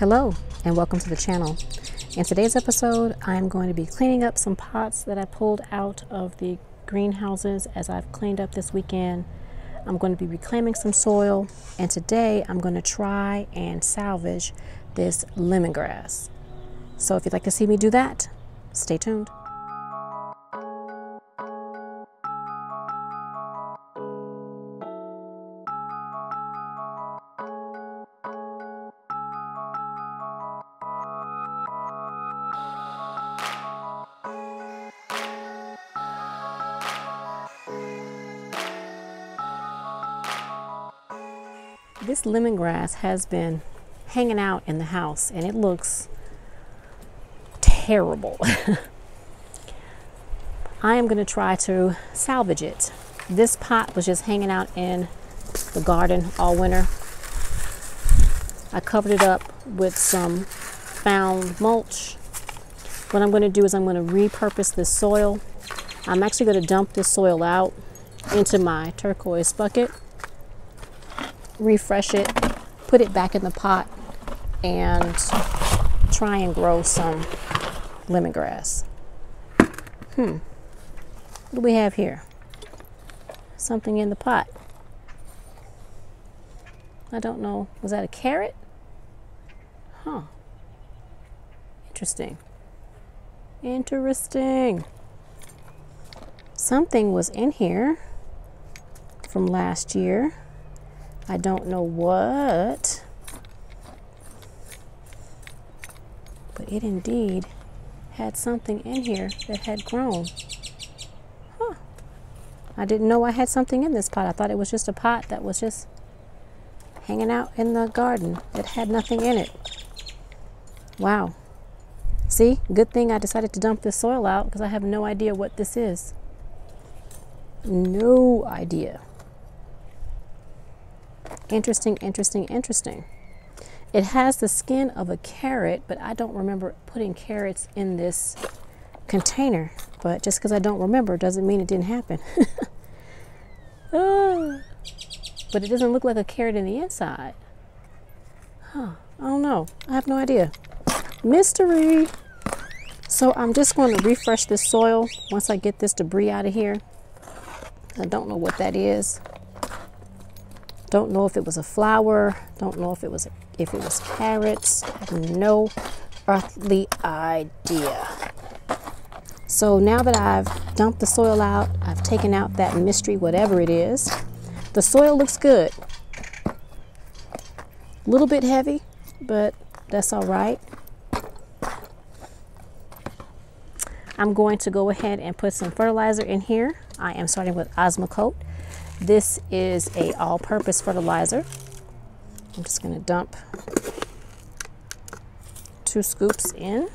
Hello and welcome to the channel. In today's episode, I'm going to be cleaning up some pots that I pulled out of the greenhouses as I've cleaned up this weekend. I'm going to be reclaiming some soil and today I'm going to try and salvage this lemongrass. So if you'd like to see me do that, stay tuned. This lemongrass has been hanging out in the house and it looks terrible. I am going to try to salvage it. This pot was just hanging out in the garden all winter. I covered it up with some found mulch. What I'm going to do is I'm going to repurpose this soil. I'm actually going to dump this soil out into my turquoise bucket refresh it, put it back in the pot, and try and grow some lemongrass. Hmm. What do we have here? Something in the pot. I don't know. Was that a carrot? Huh. Interesting. Interesting. Something was in here from last year. I don't know what, but it indeed had something in here that had grown. Huh. I didn't know I had something in this pot. I thought it was just a pot that was just hanging out in the garden that had nothing in it. Wow. See, good thing I decided to dump this soil out because I have no idea what this is. No idea. Interesting, interesting, interesting. It has the skin of a carrot, but I don't remember putting carrots in this container. But just because I don't remember doesn't mean it didn't happen. oh. But it doesn't look like a carrot in the inside. Huh. I don't know. I have no idea. Mystery. So I'm just going to refresh this soil once I get this debris out of here. I don't know what that is. Don't know if it was a flower. Don't know if it was if it was carrots. No earthly idea. So now that I've dumped the soil out, I've taken out that mystery, whatever it is. The soil looks good. A little bit heavy, but that's all right. I'm going to go ahead and put some fertilizer in here. I am starting with Osmocote. This is a all-purpose fertilizer. I'm just going to dump two scoops in.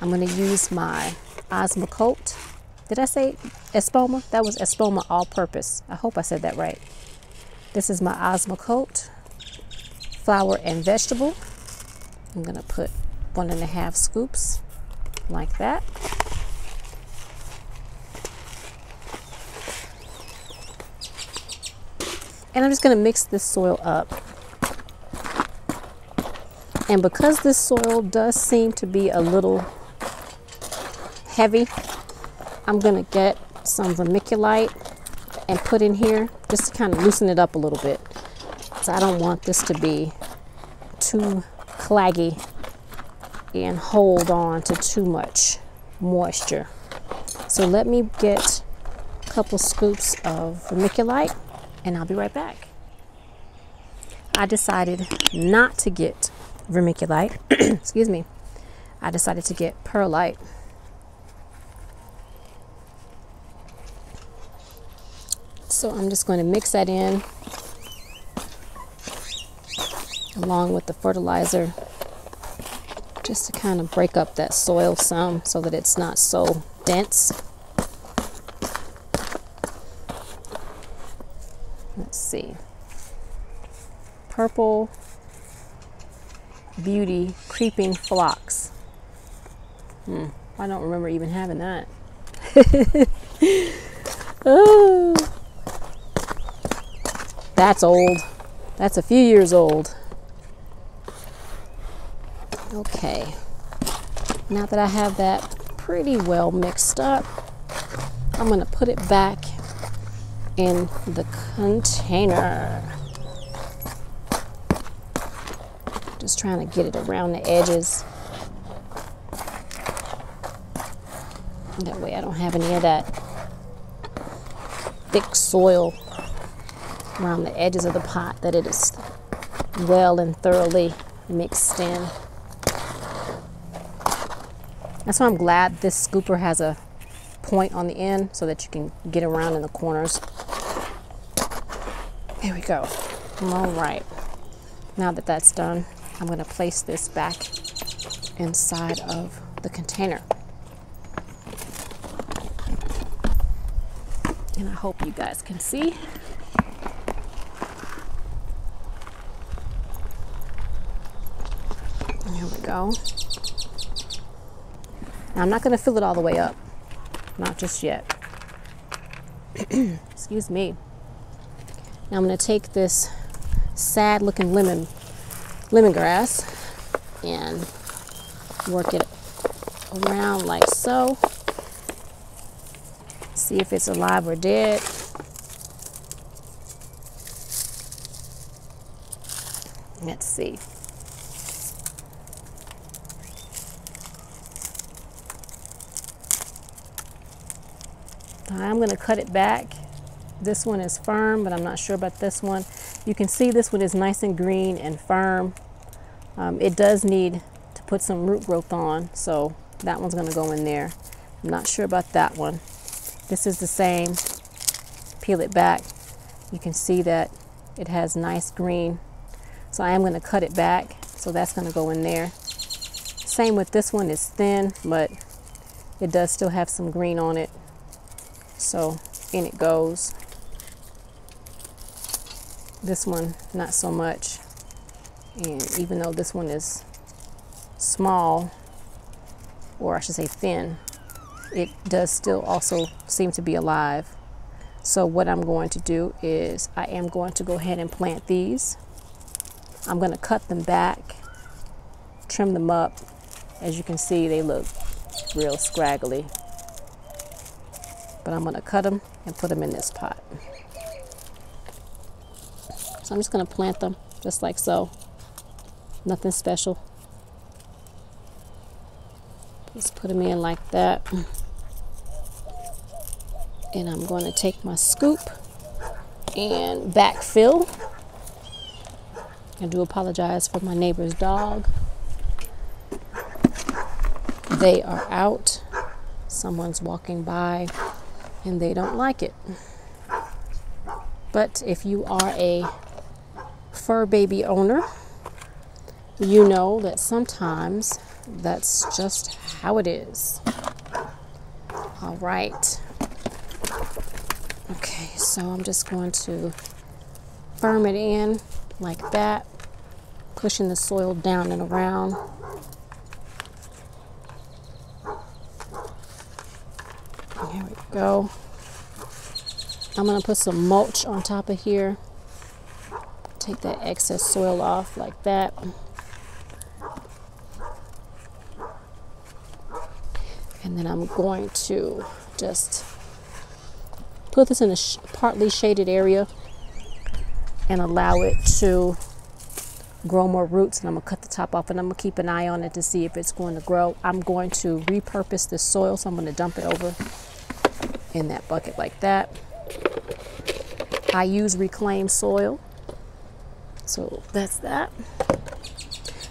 I'm going to use my Osmocote. Did I say Espoma? That was Espoma all-purpose. I hope I said that right. This is my Osmocote flower and vegetable. I'm going to put one and a half scoops like that. And I'm just going to mix this soil up. And because this soil does seem to be a little heavy, I'm going to get some vermiculite and put in here just to kind of loosen it up a little bit. So I don't want this to be too claggy and hold on to too much moisture. So let me get a couple scoops of vermiculite and I'll be right back. I decided not to get vermiculite. Excuse me. I decided to get perlite. So I'm just going to mix that in along with the fertilizer just to kind of break up that soil some so that it's not so dense. See purple beauty creeping phlox. Hmm, I don't remember even having that. Oh, that's old. That's a few years old. Okay. Now that I have that pretty well mixed up, I'm going to put it back in the container. Just trying to get it around the edges. That way I don't have any of that thick soil around the edges of the pot that it is well and thoroughly mixed in. That's why I'm glad this scooper has a point on the end so that you can get around in the corners. There we go. All right. Now that that's done, I'm going to place this back inside of the container. And I hope you guys can see. There we go. Now I'm not going to fill it all the way up. Not just yet. Excuse me. Now I'm going to take this sad looking lemon lemongrass and work it around like so. See if it's alive or dead. Let's see. I'm going to cut it back. This one is firm, but I'm not sure about this one. You can see this one is nice and green and firm. Um, it does need to put some root growth on, so that one's going to go in there. I'm not sure about that one. This is the same. Peel it back. You can see that it has nice green. So I am going to cut it back. So that's going to go in there. Same with this one. It's thin, but it does still have some green on it. So in it goes. This one, not so much. And even though this one is small, or I should say thin, it does still also seem to be alive. So what I'm going to do is I am going to go ahead and plant these. I'm going to cut them back, trim them up. As you can see, they look real scraggly but I'm going to cut them and put them in this pot. So I'm just going to plant them just like so. Nothing special. Just put them in like that. And I'm going to take my scoop and backfill. I do apologize for my neighbor's dog. They are out. Someone's walking by and they don't like it. But if you are a fur baby owner, you know that sometimes that's just how it is. All right. Okay, so I'm just going to firm it in like that, pushing the soil down and around. Here we go. I'm going to put some mulch on top of here. Take that excess soil off like that. And then I'm going to just put this in a sh partly shaded area and allow it to grow more roots and I'm gonna cut the top off and I'm gonna keep an eye on it to see if it's going to grow. I'm going to repurpose this soil so I'm going to dump it over in that bucket like that. I use reclaimed soil. So that's that.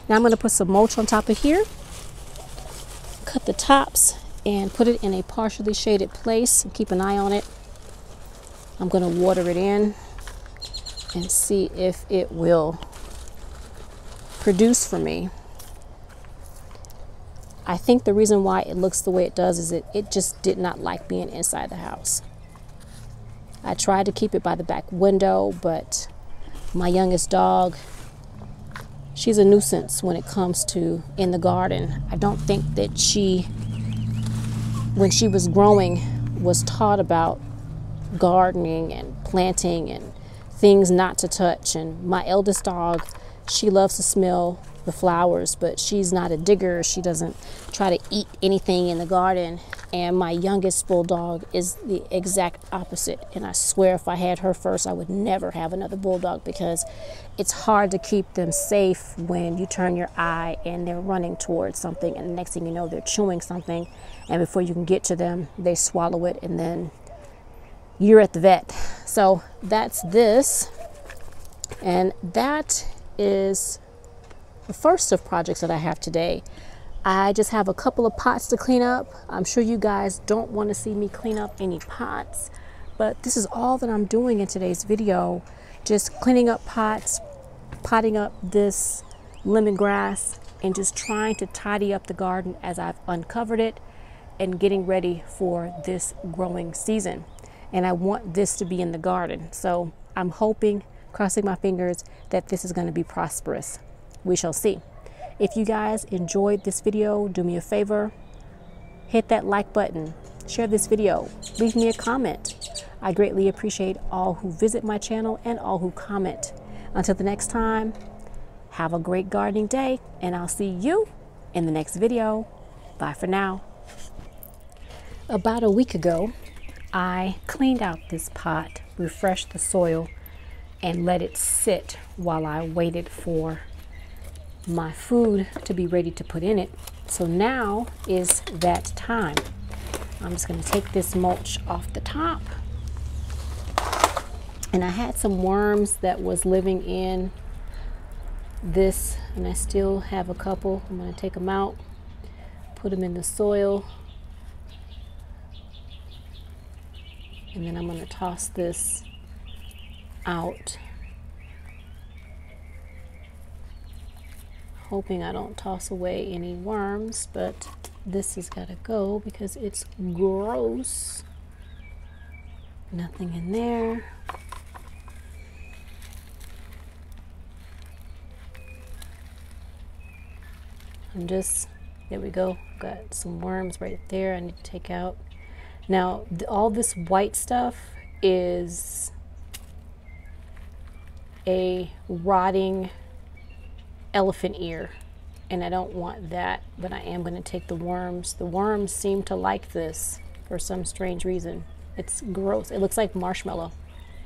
Now I'm going to put some mulch on top of here. Cut the tops and put it in a partially shaded place. Keep an eye on it. I'm going to water it in and see if it will produce for me. I think the reason why it looks the way it does is it, it just did not like being inside the house. I tried to keep it by the back window, but my youngest dog, she's a nuisance when it comes to in the garden. I don't think that she, when she was growing, was taught about gardening and planting and things not to touch. And my eldest dog, she loves to smell the flowers, but she's not a digger. She doesn't try to eat anything in the garden. And my youngest bulldog is the exact opposite. And I swear, if I had her first, I would never have another bulldog because it's hard to keep them safe when you turn your eye and they're running towards something. And the next thing you know, they're chewing something. And before you can get to them, they swallow it and then you're at the vet. So that's this. And that is the first of projects that I have today. I just have a couple of pots to clean up. I'm sure you guys don't want to see me clean up any pots, but this is all that I'm doing in today's video. Just cleaning up pots, potting up this lemongrass, and just trying to tidy up the garden as I've uncovered it and getting ready for this growing season. And I want this to be in the garden. So I'm hoping, crossing my fingers, that this is going to be prosperous we shall see. If you guys enjoyed this video, do me a favor, hit that like button, share this video, leave me a comment. I greatly appreciate all who visit my channel and all who comment. Until the next time, have a great gardening day, and I'll see you in the next video. Bye for now. About a week ago, I cleaned out this pot, refreshed the soil, and let it sit while I waited for my food to be ready to put in it. So now is that time. I'm just going to take this mulch off the top. And I had some worms that was living in this and I still have a couple. I'm going to take them out, put them in the soil. And then I'm going to toss this out hoping I don't toss away any worms, but this has got to go because it's gross. Nothing in there. I'm just, there we go. Got some worms right there I need to take out. Now, all this white stuff is a rotting elephant ear and I don't want that, but I am going to take the worms. The worms seem to like this for some strange reason. It's gross. It looks like marshmallow,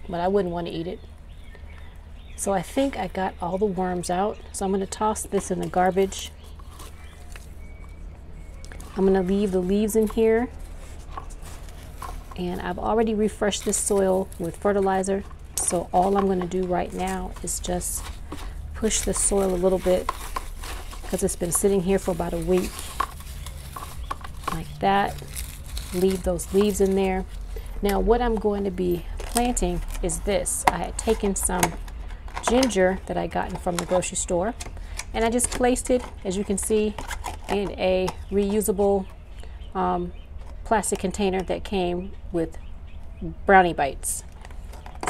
but I wouldn't want to eat it. So I think I got all the worms out. So I'm going to toss this in the garbage. I'm going to leave the leaves in here. And I've already refreshed this soil with fertilizer. So all I'm going to do right now is just push the soil a little bit because it's been sitting here for about a week. Like that. Leave those leaves in there. Now what I'm going to be planting is this. I had taken some ginger that I gotten from the grocery store and I just placed it, as you can see, in a reusable um, plastic container that came with brownie bites.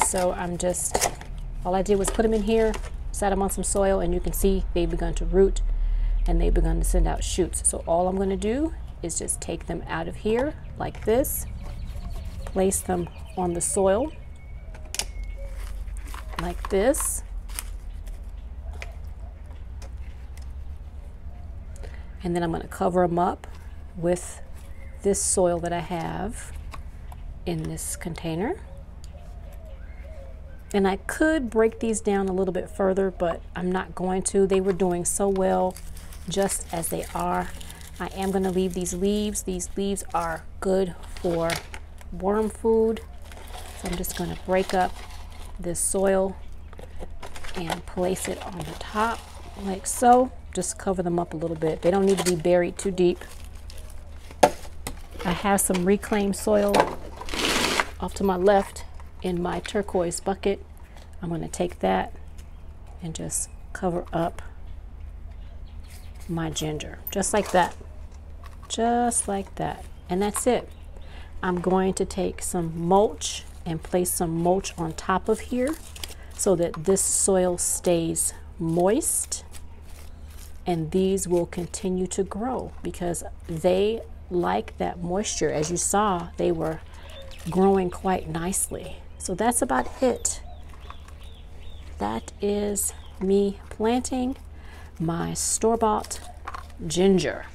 So I'm just, all I did was put them in here, set them on some soil and you can see they've begun to root and they've begun to send out shoots. So all I'm going to do is just take them out of here like this, place them on the soil like this. And then I'm going to cover them up with this soil that I have in this container. And I could break these down a little bit further, but I'm not going to. They were doing so well just as they are. I am going to leave these leaves. These leaves are good for worm food. So I'm just going to break up this soil and place it on the top like so. Just cover them up a little bit. They don't need to be buried too deep. I have some reclaimed soil off to my left in my turquoise bucket. I'm going to take that and just cover up my ginger just like that just like that. And that's it. I'm going to take some mulch and place some mulch on top of here so that this soil stays moist and these will continue to grow because they like that moisture. As you saw they were growing quite nicely so that's about it. that is me planting my store-bought ginger.